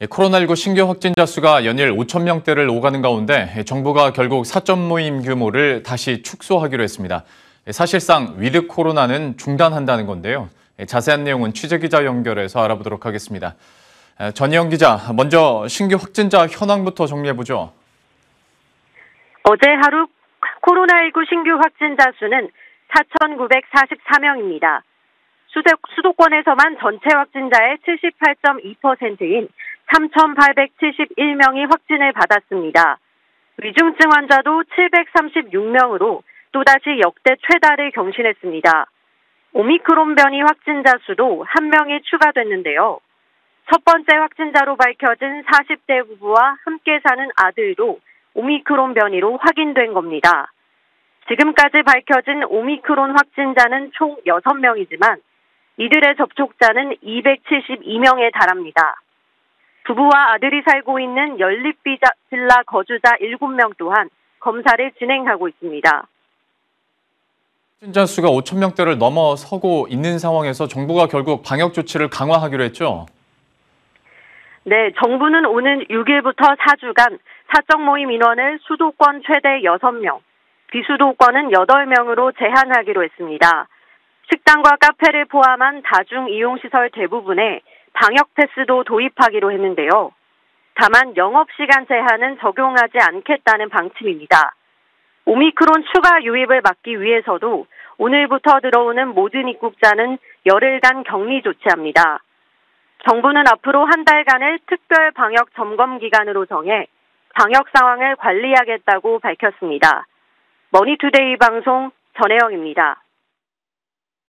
예, 코로나19 신규 확진자 수가 연일 5천 명대를 오가는 가운데 예, 정부가 결국 사적 모임 규모를 다시 축소하기로 했습니다. 예, 사실상 with 코로나는 중단한다는 건데요. 자세한 내용은 취재기자 연결해서 알아보도록 하겠습니다. 전혜영 기자, 먼저 신규 확진자 현황부터 정리해보죠. 어제 하루 코로나19 신규 확진자 수는 4,944명입니다. 수도권에서만 전체 확진자의 78.2%인 3,871명이 확진을 받았습니다. 위중증 환자도 736명으로 또다시 역대 최다를 경신했습니다. 오미크론 변이 확진자 수도 1명이 추가됐는데요. 첫 번째 확진자로 밝혀진 40대 부부와 함께 사는 아들도 오미크론 변이로 확인된 겁니다. 지금까지 밝혀진 오미크론 확진자는 총 6명이지만 이들의 접촉자는 272명에 달합니다. 부부와 아들이 살고 있는 연립비라 거주자 7명 또한 검사를 진행하고 있습니다. 확진자 수가 5천 명대를 넘어서고 있는 상황에서 정부가 결국 방역 조치를 강화하기로 했죠. 네, 정부는 오는 6일부터 4주간 사적 모임 인원을 수도권 최대 6명, 비수도권은 8명으로 제한하기로 했습니다. 식당과 카페를 포함한 다중 이용 시설 대부분에 방역 패스도 도입하기로 했는데요. 다만 영업시간 제한은 적용하지 않겠다는 방침입니다. 오미크론 추가 유입을 막기 위해서도 오늘부터 들어오는 모든 입국자는 열흘간 격리 조치합니다. 정부는 앞으로 한 달간을 특별 방역 점검 기간으로 정해 방역 상황을 관리하겠다고 밝혔습니다. 머니투데이 방송 전혜영입니다.